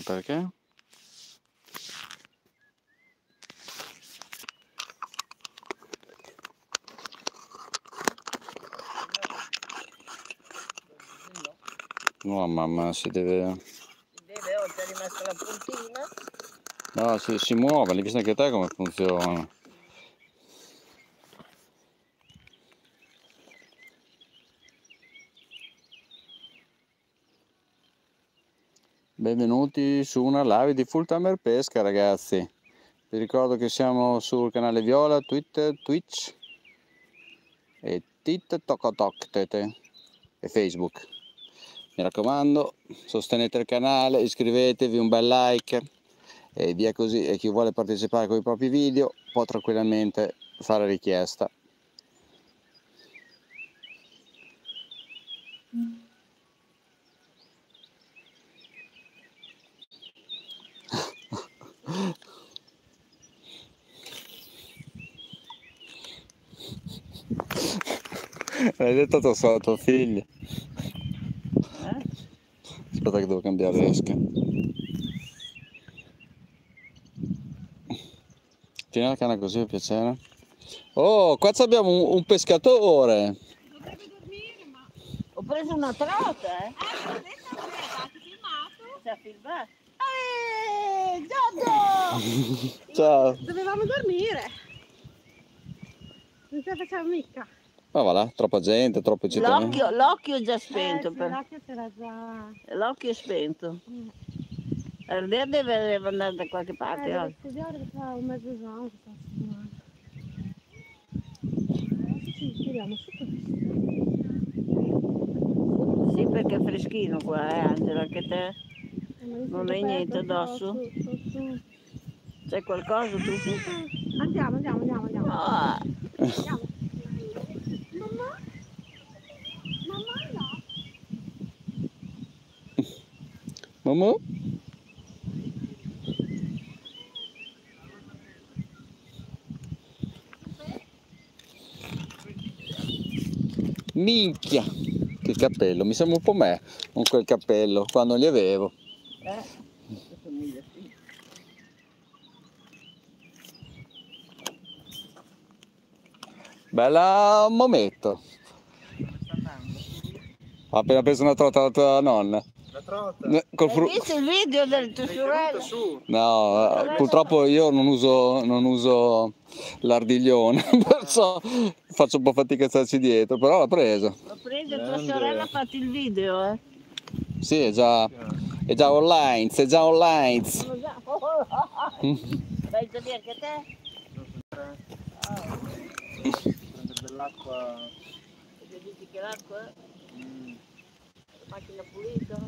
Ma perché? No mamma, si deve... Si deve, oh, è rimasta la puntina. No, si, si muove, l'hai visto anche te come funziona. Benvenuti su una live di Full Timer Pesca ragazzi. Vi ricordo che siamo sul canale Viola, Twitter, Twitch e TikTok e Facebook. Mi raccomando, sostenete il canale, iscrivetevi, un bel like e via così. E chi vuole partecipare con i propri video può tranquillamente fare richiesta. L'hai detto a tua, tua figlia. Eh? Aspetta che devo cambiare esca. Tieni la canna così per piacere. Oh, qua abbiamo un, un pescatore. Dovrebbe dormire, ma... Ho preso una trota, eh. Eh, l'ho detto ti filmato? Si è filmato. Eh! Ciao. Dovevamo dormire. Non ce la facciamo mica. Ma va là, troppa gente, troppo cittadini. L'occhio, l'occhio è già spento, eh, per- l'occhio c'era già... l'occhio è spento. Mm. Il verde deve andare da qualche Eh, parte devo oggi. studiare fa un mezzo esame questa settimana. Adesso ci. Sì, perché è freschino qua, eh Angela, anche te. Eh, Non hai niente addosso? su, su, su. C'è qualcosa tu? Andiamo, andiamo, andiamo, andiamo. Ah, Andiamo. Mamma? Mamma no? Mamma? Minchia! Che cappello, mi sembra un po' me con quel cappello quando li avevo. eh? Assomiglia, sì. Bella momento. Ha appena preso una trota la tua nonna. La trota. Col Hai fru- visto il video del tuo su. No, eh, purtroppo io non uso, non uso l'ardiglione, perciò faccio un po' fatica a starci dietro, però l'ha presa. L'ho presa e tua sorella ha fatto il video, eh. Sì, è già, è già online, è già online. Sono già- Vai a anche te? Perché dici che l'acqua è Mm, macchina pulita?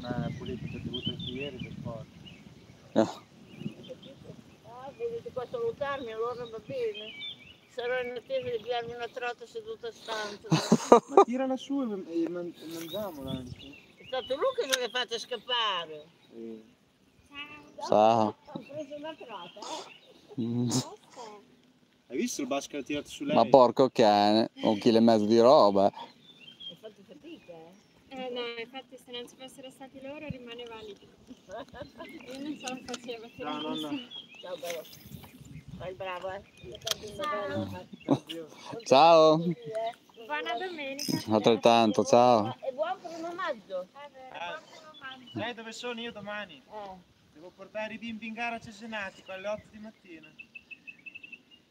ma pulito che ho bevuto anche ieri per forza. Ah, Ah, venite qua salutarmi, allora va bene. Sarò in attesa di pigliarmi una trota seduta stanza. Ma tirala su e, e man- mangiamola anche. È stato lui che non l'ha fatta scappare. Sì. Ciao. Ho preso una trota, eh. Mm. Hai visto il ha tirato su lei? Ma porco cane, un chilo e mezzo di roba. Hai fatto fatica, eh. Eh no, infatti se non ci fossero stati loro rimaneva lì. Io non ce la facevo. Ciao, tirare nonna. su. Ciao bello. Fai bravo, eh. Ciao. Buona domenica. Altrettanto, ciao. E buon primo maggio. Sai dove sono io domani? Eh. Devo portare i bimbi in gara a Cesenatico alle 8 di mattina.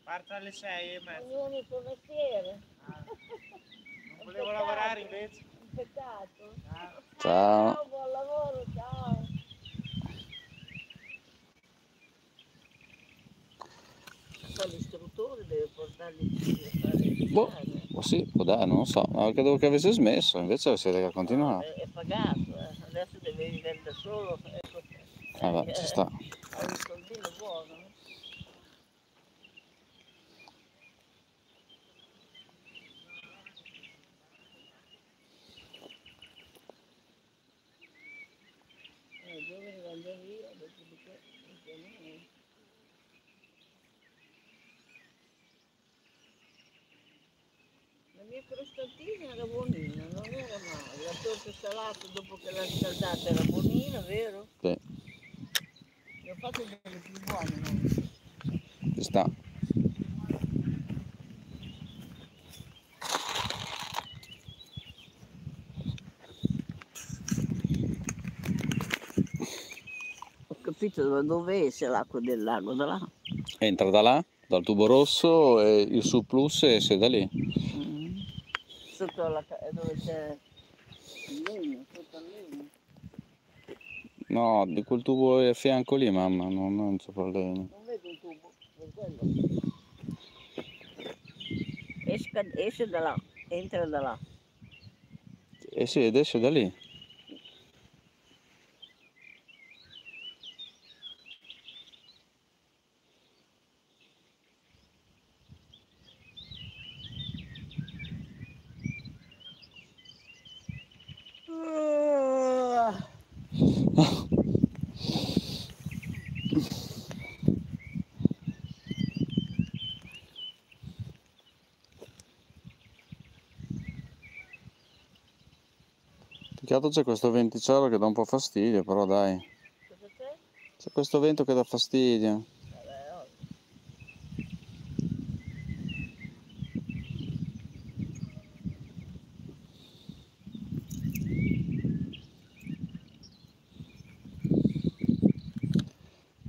Parto alle 6 e mezza. Ognuno il suo mestiere. Non volevo lavorare invece. Un peccato. Ciao. buon lavoro, ciao. Poi l'istruttore deve portarli a fare il Boh. esame. Oh, sì, può dare, non lo so. Ma credevo che avesse smesso, invece ha continuato. È, è pagato, eh. adesso deve vivere da solo. Ecco. Ah, beh, ci sta. Ha un soldino buono. eh. Eh, i giovani vanno via, dopodiché iniziamo noi. La mia crostatina era buonina, non era male. La torta salata dopo che l'ha scaldata era buonina, vero? Sì. Ne ho fatte delle più buone. no? Ci sta. Ho capito da dove esce l'acqua del lago, da là. Entra da là, dal tubo rosso e il surplus esce da lì. Mm. Sotto la ca- dove c'è il legno, sotto il legno. No, di quel tubo a fianco lì, mamma, non, non c'è problemi. Non vedo un tubo, per quello. Esca, esce da là, entra da là. Eh sì, ed esce da lì. Ah. Più che altro c'è questo venticello che dà un po' fastidio, però dai. Cosa c'è? C'è questo vento che dà fastidio.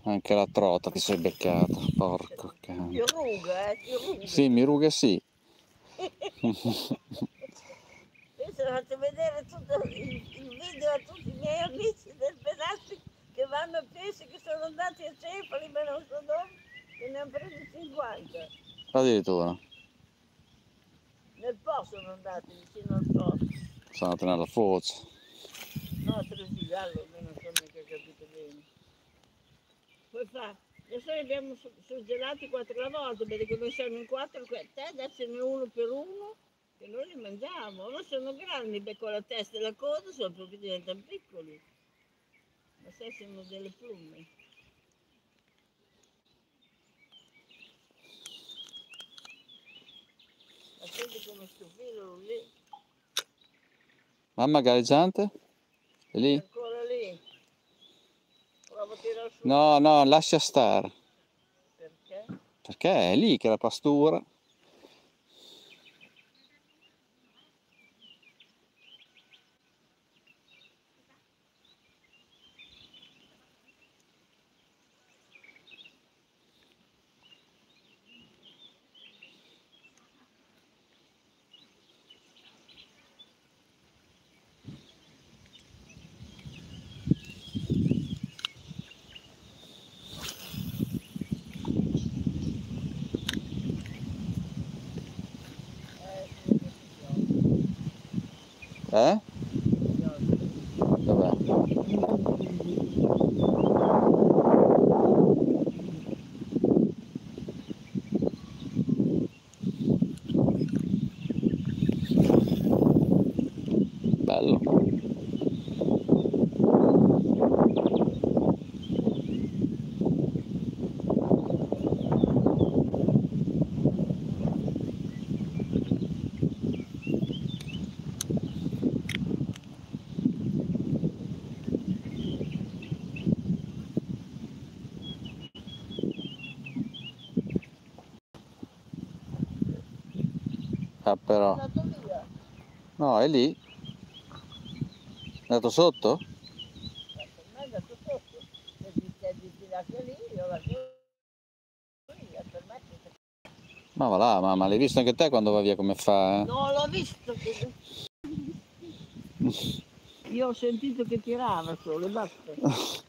Anche la trota ti sei beccata, porco Ti cane. ruga, eh, ti ruga. Sì, mi ruga sì. Adesso vedere tutto il, il video a tutti i miei amici del Benassi che vanno a pesce, che sono andati a Cefali, ma non so dove, e ne hanno presi 50. Addirittura. Nel Po sono andati, vicino al Po. Sono andati nella foce. No, Tresigallo, non so mica capito bene. Poi fa, adesso ne abbiamo su- surgelati quattro la volta, perché noi siamo in quattro, te daccene uno per uno, che noi li mangiamo. Ma sono grandi, beh, con la testa e la coda sono proprio diventano piccoli. Ma sai, sono delle plume. Ma senti come stufilano lì, Mamma galleggiante? È lì? ancora lì. Provo a tirare su. No, no, lascia stare. Perché? Perché è lì che è la pastura. Eh? Dov'è? Bello. Ah però. È andato via. No, è lì. È andato sotto? È andato sotto. Se ti lì, io che- Ma va là, mamma, l'hai visto anche te quando va via come fa? Eh? No, l'ho visto. Io ho sentito che tirava solo e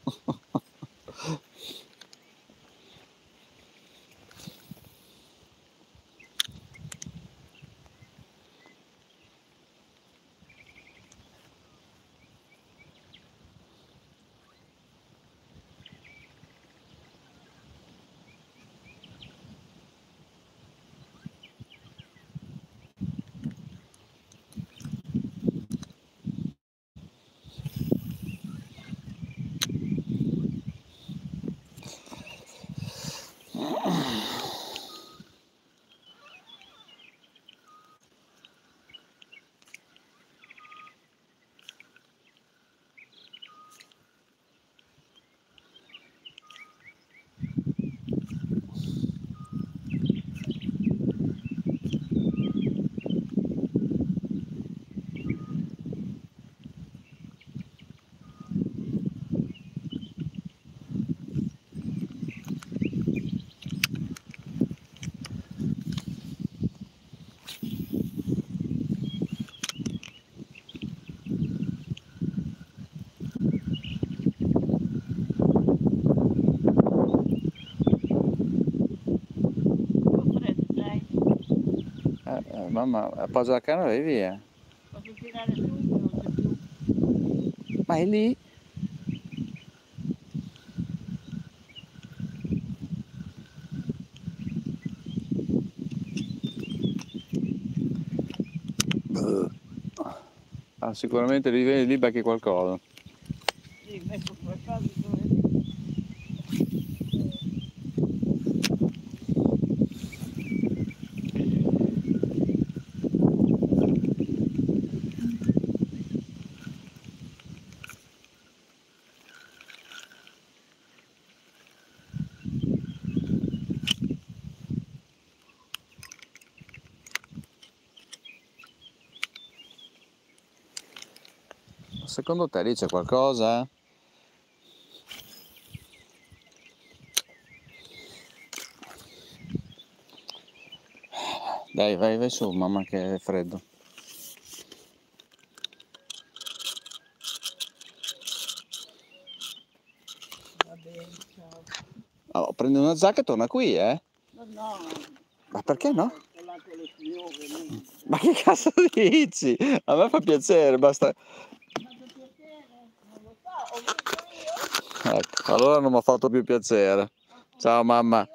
basta. mamma, appoggia la canna e vai via. Posso tirare su. Ma è lì? Ah, sicuramente lì, lì becchi qualcosa. Sì, metto qualcosa dove... Secondo te lì c'è qualcosa? Dai, vai, vai su, mamma che è freddo. Va bene, ciao. Oh, prendi una zacca e torna qui, eh? No, no. Ma perché no? Ma che cazzo dici? A me fa piacere, basta... Mi ha fatto piacere? Non lo so, ho vinto io. Ecco, allora non mi ha fatto più piacere. Ciao mamma.